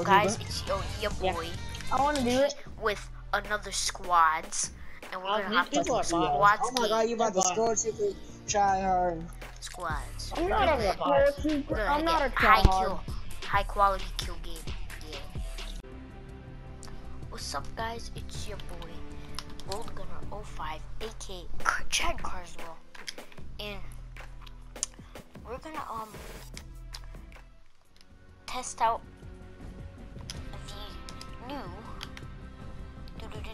up, guys? It's yo, your boy. Yeah. I want to do it with another squads, and we're Uh, gonna have to these do squads Oh my god, you about to score super try hard. Squads. I'm not a We're I'm not a get high tryhard. kill, high quality kill game. Yeah. What's up, guys? It's your boy, Gold Gunner 05, aka Chad Carswell, and we're gonna um test out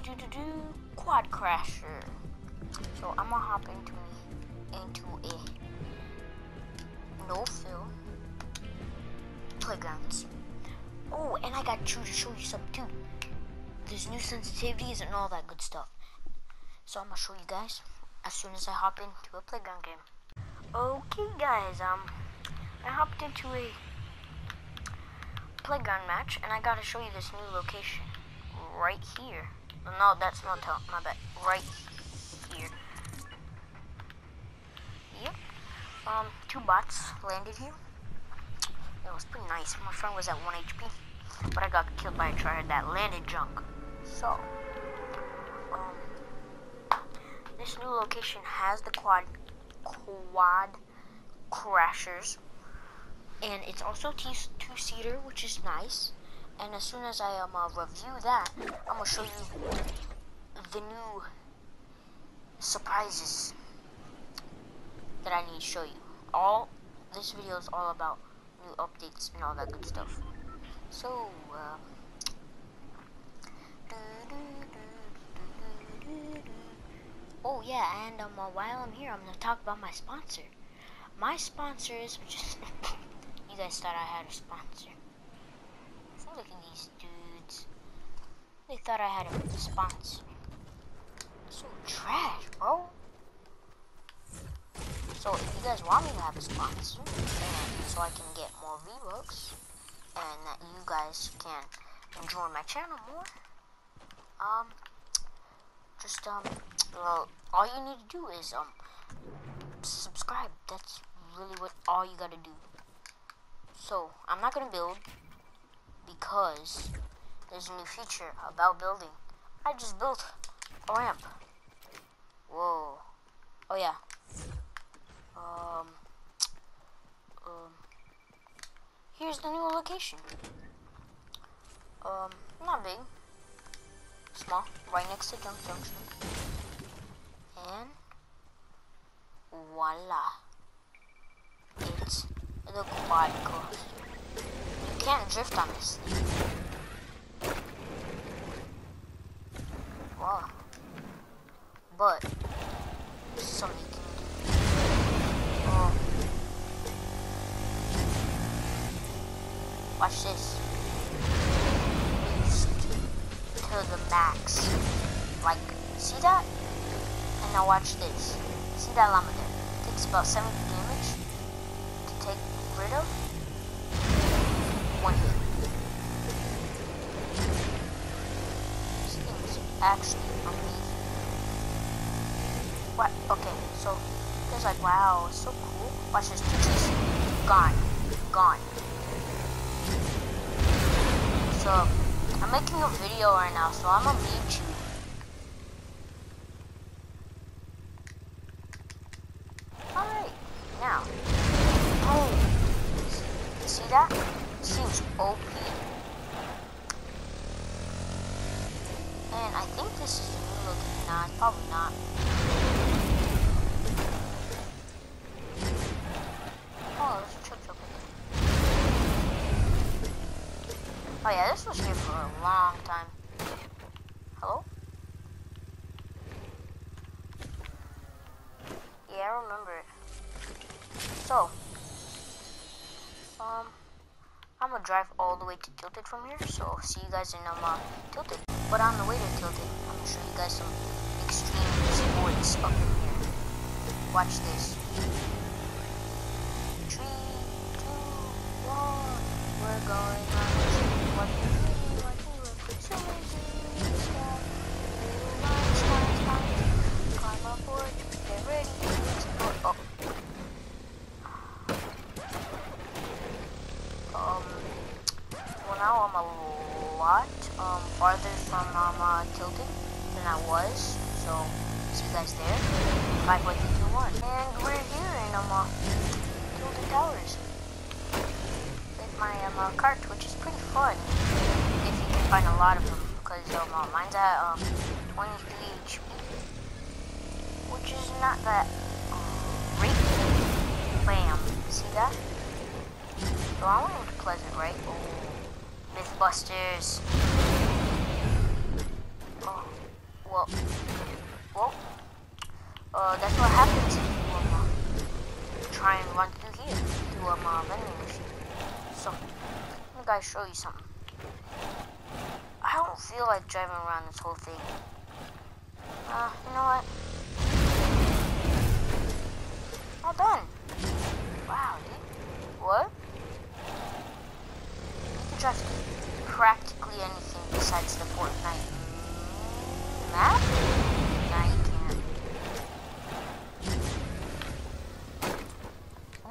do do do quad crasher. So I'm gonna hop into into a no fill playgrounds. Oh, and I got you to show you something too. There's new sensitivities and all that good stuff. So I'm gonna show you guys as soon as I hop into a playground game. Okay, guys. Um, I hopped into a playground match, and I gotta show you this new location right here. No, that's not top. My bad. Right here. Yep. Um, two bots landed here. It was pretty nice. My friend was at 1 HP, but I got killed by a tryhard that landed junk. So, um, this new location has the quad quad crashers, and it's also two seater, which is nice. And as soon as I um uh, review that, I'm gonna show you the new surprises that I need to show you. All this video is all about new updates and all that good stuff. So, uh, oh yeah, and um, uh, while I'm here, I'm gonna talk about my sponsor. My sponsor is just you guys thought I had a sponsor. Look at these dudes. They thought I had a sponsor. So trash, bro. So if you guys want me to have a sponsor, and so I can get more V-Bucks, and that you guys can enjoy my channel more, um, just, um, well, all you need to do is, um, subscribe. That's really what all you gotta do. So, I'm not gonna build, because there's a new feature about building. I just built a ramp. Whoa. Oh yeah. Um, um, here's the new location. Um, not big, small, right next to Junk Junction. And voila, it's the quad. Can't drift on this. Wow. But, something you can do. Watch this. Boost to the max. Like, see that? And now watch this. See that llama there? It takes about 70 damage to take rid of. One. Actually. What? Okay, so it's like, wow, so cool. Watch this, just gone, gone. So, I'm making a video right now, so I'm gonna mute you. Alright, now, boom. See that? Seems OP. And I think this is a new location. Nah, it's probably not. Oh, there's a church over there. Oh yeah, this was here for a long time. Hello? Yeah, I remember it. So, um, I'm gonna drive all the way to Tilted from here, so see you guys in um, uh, Tilted. But on the way to Tilted, I'm gonna show you guys some extreme sports up in here. Watch this. Three, two, one. We're going on a a lot um, farther from um, uh, Tilted than I was. So, see you guys there. 5.321. And we're here in um, uh, Tilted Towers with my um, uh, cart, which is pretty fun if you can find a lot of them. Because um, uh, mine's at um, 23 HP, which is not that um, great. Bam. See that? So I went to Pleasant, right? Oh. Mythbusters. Oh, well, well, uh, that's what happens if you um, uh, try and run through here to um, uh, vending machine. So, let me guys show you something. I don't feel like driving around this whole thing. Uh, you know what? All done. Wow, dude. What? just practically anything besides the Fortnite map? Nah, you can't.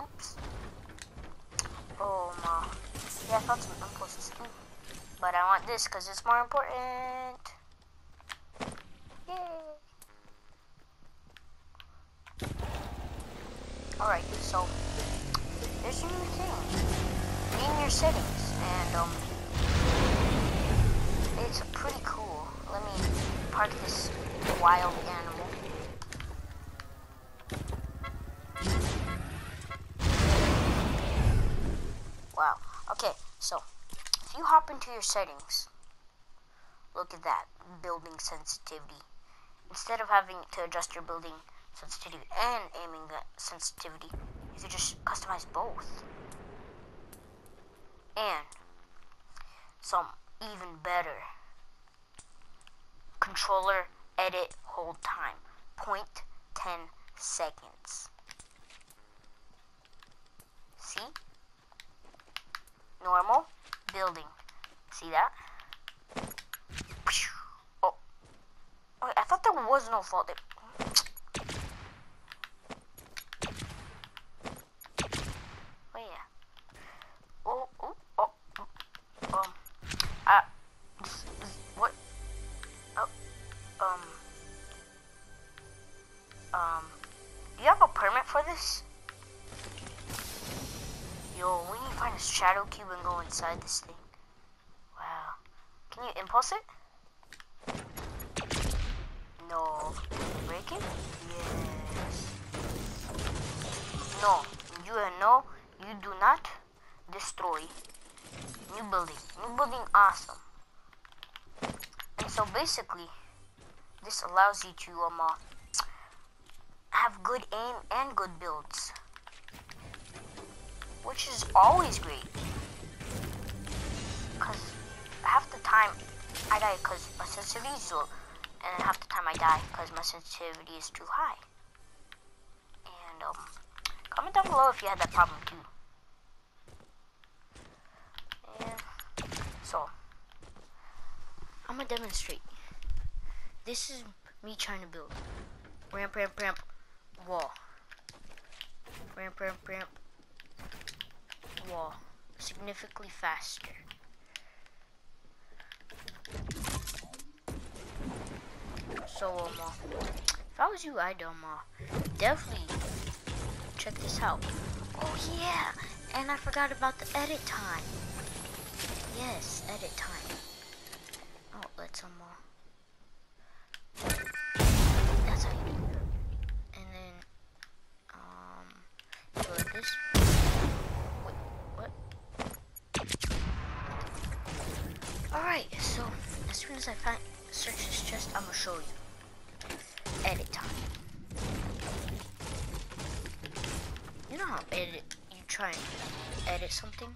Oops. Oh, ma. Yeah, I found some impulses too. But I want this because it's more important. Yay! Alright, so there's a new thing. In your settings and um, it's pretty cool. Let me park this wild animal. Wow. Okay, so if you hop into your settings, look at that building sensitivity. Instead of having to adjust your building sensitivity and aiming sensitivity, you can just customize both and some even better controller edit hold time. 0.10 seconds. See? Normal. Building. See that? Oh. Wait, I thought there was no fault there shadow cube and go inside this thing. Wow. Can you impulse it? No. Break it? Yes. No. You and no. You do not destroy. New building. New building awesome. And so basically, this allows you to um, uh, have good aim and good builds which is always great. Because half the time I die because my sensitivity is low, and then half the time I die because my sensitivity is too high. And um, comment down below if you had that problem too. So, I'm gonna demonstrate. This is me trying to build ramp, ramp, ramp, wall. Ramp, ramp, ramp, wall significantly faster. So, um, uh, if I was you, I'd, um, uh, definitely check this out. Oh, yeah, and I forgot about the edit time. Yes, edit time. Oh, let's, um, uh, show you. Edit time. You know how edit you try and edit something?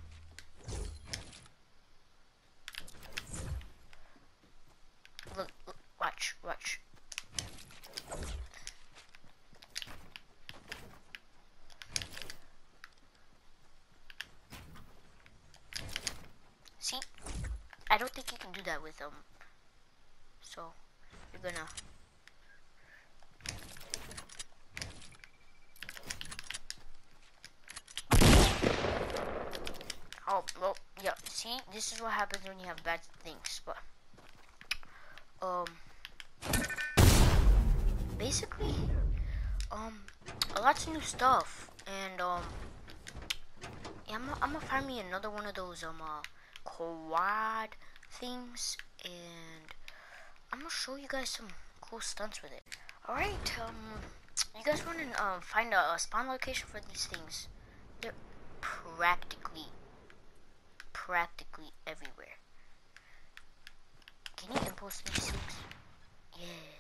Look, look watch, watch. See? I don't think you can do that with them. So, you're gonna... Oh, well, yeah, see, this is what happens when you have bad things, but, um, basically, um, a lots of new stuff, and um, yeah, I'm, gonna find me another one of those um uh, quad things, and I'm gonna show you guys some cool stunts with it. All right, um, you guys want to um find a, a spawn location for these things? They're practically, practically everywhere. Can you impulse these things? Yes.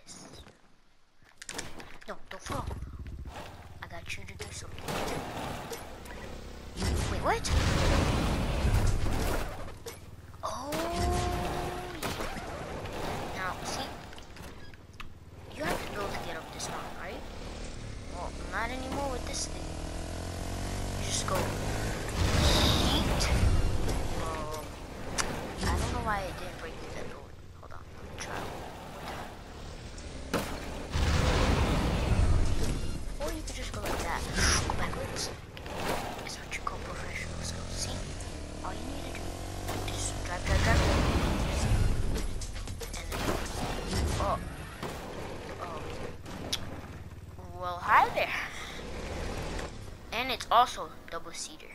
Also double seater.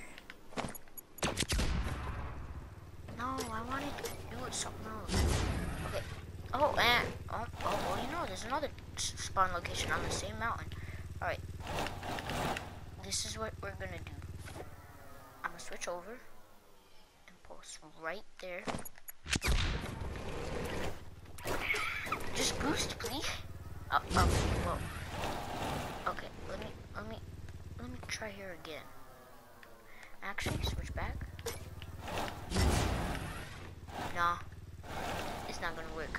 No, I wanted to do it something else. Okay. Oh, and oh, oh, well, you know, there's another spawn location on the same mountain. All right. This is what we're gonna do. I'm gonna switch over and post right there. Just boost, please. Uh, uh, whoa. Okay, let me, let me, let me try here again. Actually, switch back. Nah, it's not gonna work.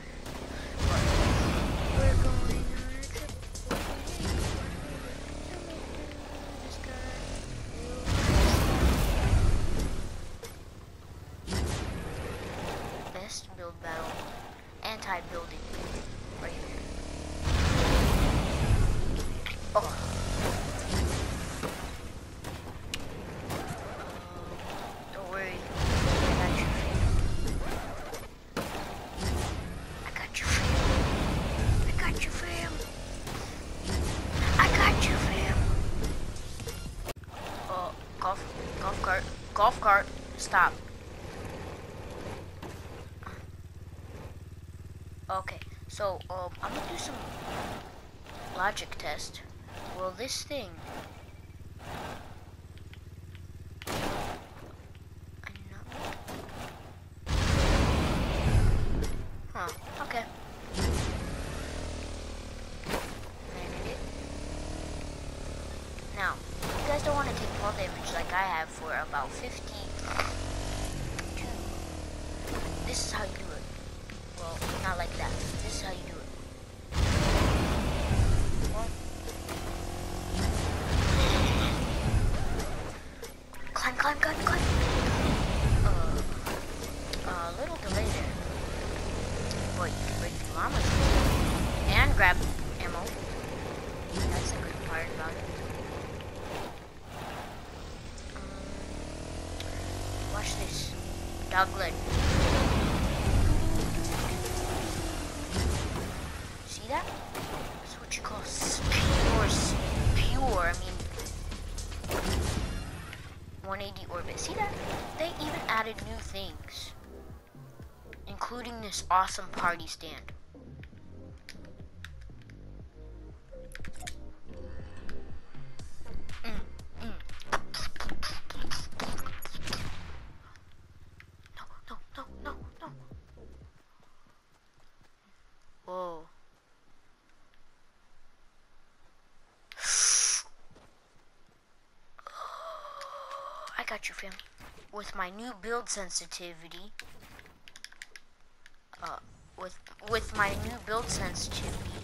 Stop. Okay, so um, I'm gonna do some logic test. Will this thing? Huh. Okay. Now, you guys don't want to take fall damage like I have for about 50. This is how you do it. Well, not like that. This is how you do it. Climb, climb, climb, climb. Uh, a little delay there. Boy, you can break the llamas and grab ammo. That's a good part about it. Um, watch this. Dogleg. See that? That's what you call pure, pure, I mean, 180 orbit. See that? They even added new things including this awesome party stand. With my new build sensitivity, uh, with with my new build sensitivity,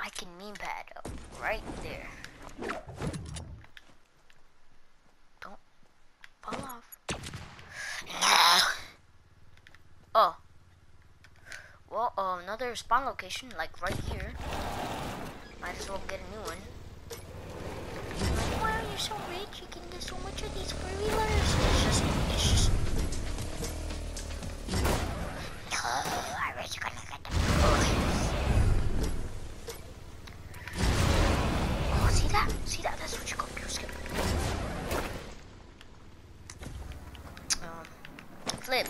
I can meme pad right there. Don't fall off. oh. Well, uh, another spawn location, like right here. Might as well get a new one are so you can get so much of these furry letters. It's just, it's just. No, I was gonna get. Oh, see that? See that? That's what you. Um, flip.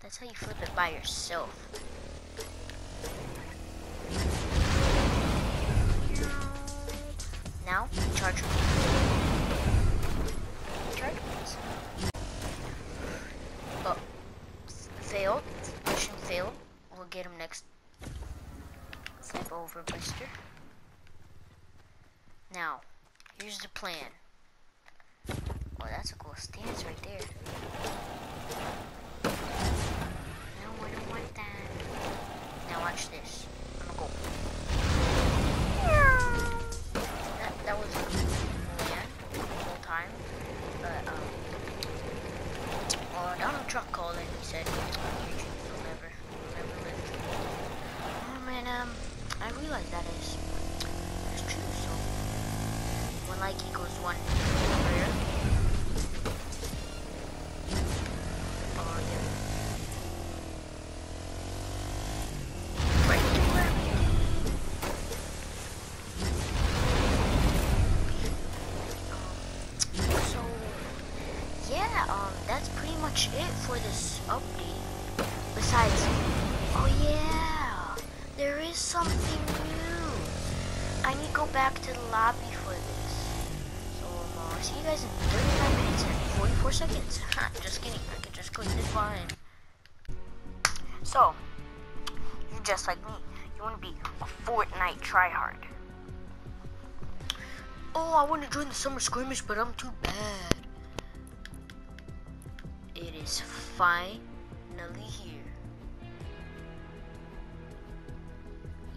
That's how you flip it by yourself. Next. Flip over, Blister. Now, here's the plan. Oh, that's a cool stance right there. No, I don't want that. Now watch this. I'm gonna go. That, that was a plan the whole time. But, um, well, Donald Trump called and he said, YouTube will never, will never live. Um, I realize that is, it's true, so, one like equals one just like me. You want to be a Fortnite tryhard. Oh, I want to join the summer skirmish, but I'm too bad. It is finally here.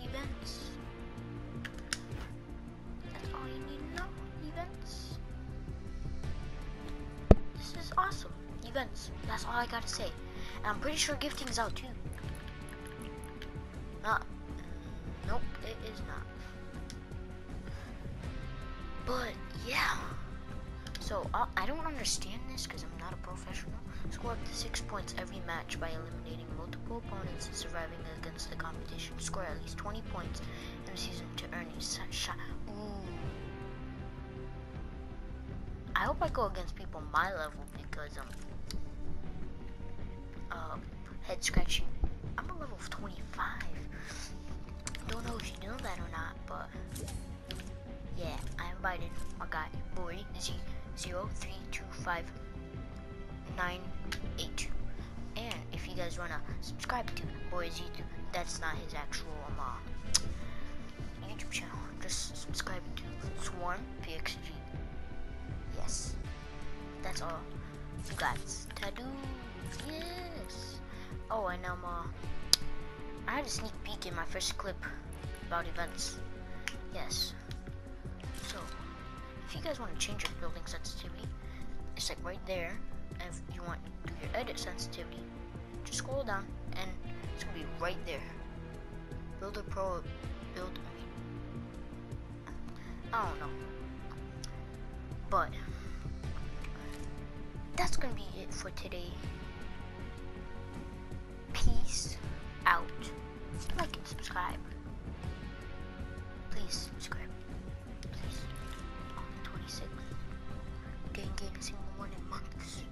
Events. That's all you need to know. Events. This is awesome. Events. That's all I gotta say. And I'm pretty sure gifting is out too. Is not. But yeah. So uh, I don't understand this because I'm not a professional. Score up to six points every match by eliminating multiple opponents and surviving against the competition. Score at least 20 points in a season to earn a shot. Ooh. I hope I go against people my level because um uh head scratching. I'm a level of 25. I don't know if you know that or not, but yeah, I invited my guy, boy, Z zero three two five nine eight. And if you guys wanna subscribe to Boy Z2, that's not his actual um, uh, YouTube channel. Just subscribe to Swarm PXG. Yes, that's all. You guys, tattoo. Yes. Oh, and um, uh, I had a sneak peek in my first clip about events. Yes. So, if you guys want to change your building sensitivity, it's like right there. And if you want to do your edit sensitivity, just scroll down and it's gonna be right there. Builder Pro, build. I don't know, but that's gonna be it for today. Peace out. Like and subscribe. Please subscribe. Please. On the 26th. Didn't a single one in months.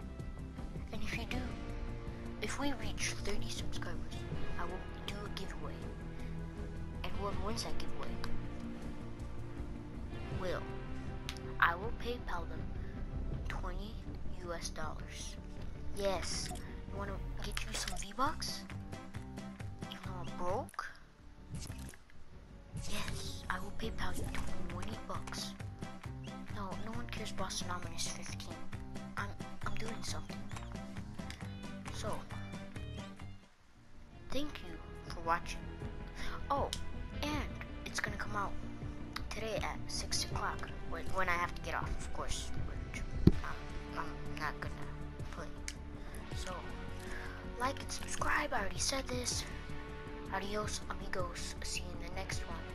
And if you do, if we reach 30 subscribers, I will do a giveaway. And whoever wins that giveaway will. I will PayPal them 20 US dollars. Yes. You want to get you some V-Bucks? Broke? Yes, I will PayPal you 20 bucks. No, no one cares Almond is 15. I'm, I'm doing something. So, thank you for watching. Oh, and it's gonna come out today at 6 o'clock when, when I have to get off, of course. Which I'm, I'm not gonna play. So, like and subscribe. I already said this. Adios, amigos. See you in the next one.